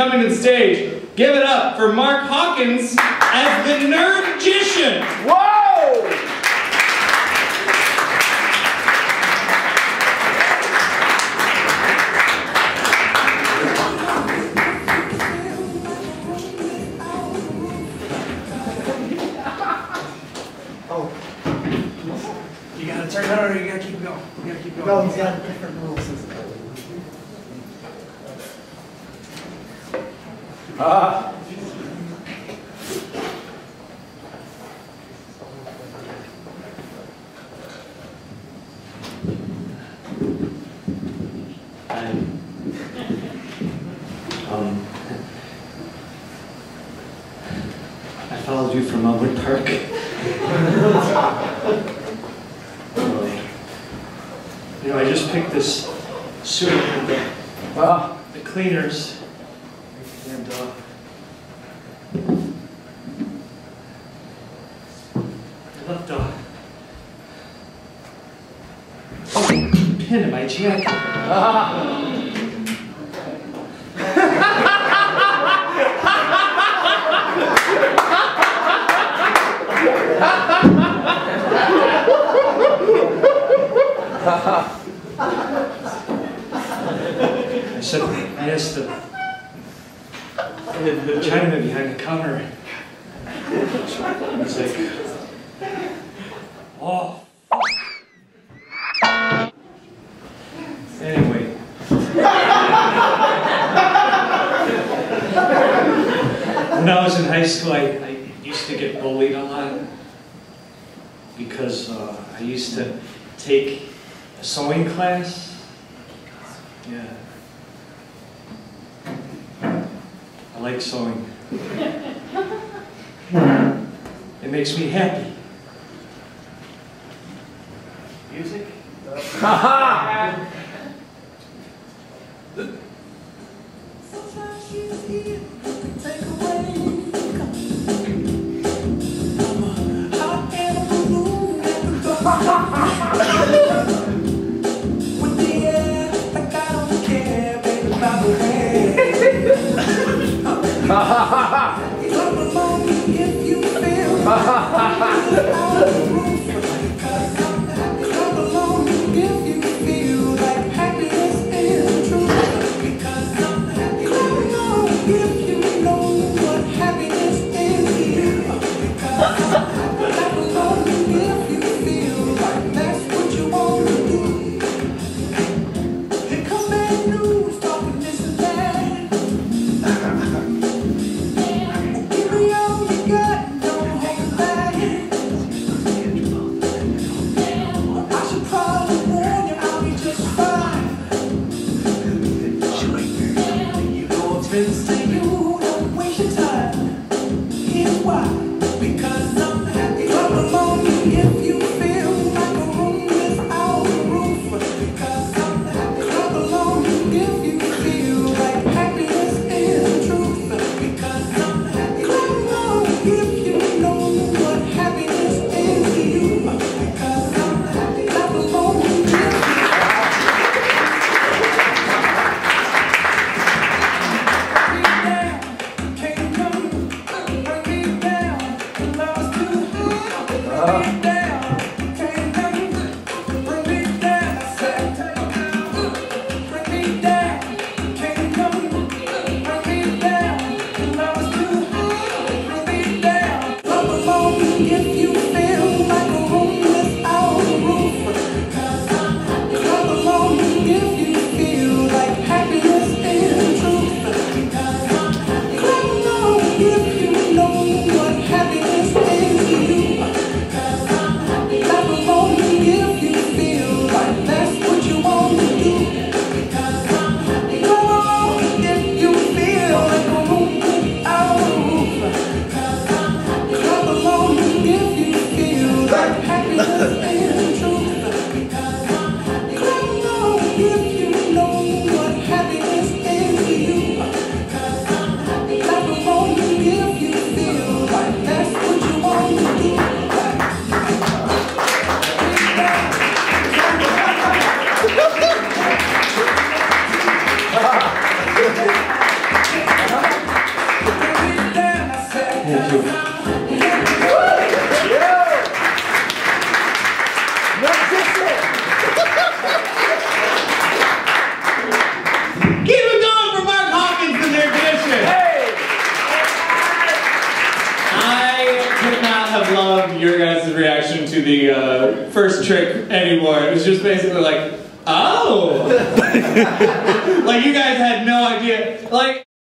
comedian coming to the stage. Give it up for Mark Hawkins as the Nerdgician. Whoa! oh. You gotta turn it on or you gotta keep going. You gotta keep going. No, he's got different rules. Ah. Um, I followed you from Elwood Park. Uh, you know, I just picked this suit at the, Ah. the cleaners, and uh, left a pin in my jacket. Ah. I said, I asked the, Chinaman behind the counter. He's like, oh. Anyway. when I was in high school, I, I used to get bullied a lot because uh, I used to take a sewing class. Yeah. I like sewing. It makes me happy. Music? Ha Ha ha ha ha! Can't Thank you. It going for Mark Hey. I could not have loved your guys' reaction to the uh, first trick anymore. It was just basically like, oh, like you guys had no idea, like.